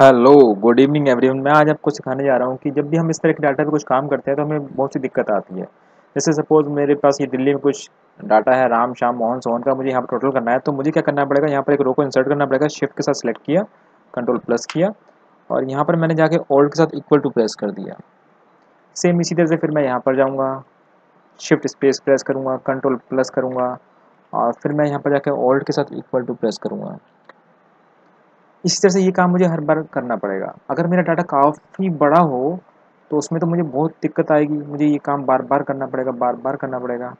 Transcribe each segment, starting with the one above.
Hello good evening everyone मैं आज आपको सिखाने जा रहा हूँ कि जब भी हम इस तरह के डाटा पे कुछ काम करते हैं तो हमें बहुत सी दिक्कत आती है। जैसे सपोज़ मेरे पास ये दिल्ली में कुछ डाटा है, राम, श्याम, मोहन, सोहन का मुझे यहाँ पर टोटल करना है तो मुझे क्या करना पड़ेगा? यहाँ पर एक रो को इंसर्ट करना पड़ेगा शिफ्ट के साथ सेलेक्ट किया कंट्रोल प्लस किया, और यहाँ पर मैंने जाके ओल्ड के साथ इक्वल टू प्रेस कर दिया। सेम इसी तरह से फिर मैं यहाँ पर जाऊँगा शिफ्ट स्पेस प्रेस करूँगा कंट्रोल प्लस करूँगा, और फिर मैं यहाँ पर जाकर ओल्ड के साथ इक्वल टू प्रेस करूँगा। इसी तरह से ये काम मुझे हर बार करना पड़ेगा। अगर मेरा डाटा काफ़ी बड़ा हो तो उसमें तो मुझे बहुत दिक्कत आएगी। मुझे ये काम बार बार करना पड़ेगा बार बार करना पड़ेगा।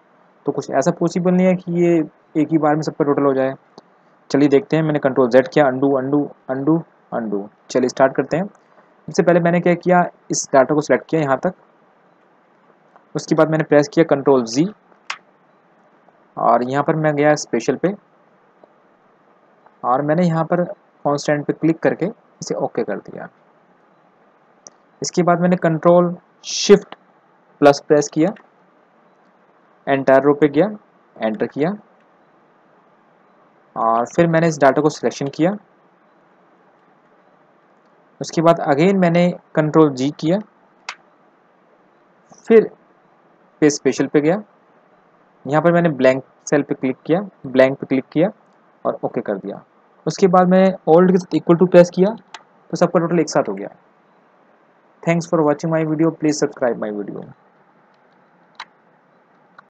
तो कुछ ऐसा पॉसिबल नहीं है कि ये एक ही बार में सब पर टोटल हो जाए। चलिए देखते हैं, मैंने कंट्रोल जेड किया अंडू अंडू अंडू अंडू चलिए स्टार्ट करते हैं। सबसे पहले मैंने क्या किया, इस डाटा को सिलेक्ट किया यहाँ तक। उसके बाद मैंने प्रेस किया कंट्रोल जी और यहाँ पर मैं गया स्पेशल पे। और मैंने यहाँ पर कॉन्स्टेंट पे क्लिक करके इसे ओके कर दिया। इसके बाद मैंने कंट्रोल शिफ्ट प्लस प्रेस किया एंटायर रो पे गया एंटर किया और फिर मैंने इस डाटा को सिलेक्शन किया। उसके बाद अगेन मैंने कंट्रोल जी किया, फिर पे स्पेशल पे गया। यहाँ पर मैंने ब्लैंक सेल पे क्लिक किया ब्लैंक पे क्लिक किया और ओके कर दिया। उसके बाद मैं ओल्ड के साथ इक्वल टू प्रेस किया तो सबका टोटल एक साथ हो गया। Thanks for watching my video please subscribe my video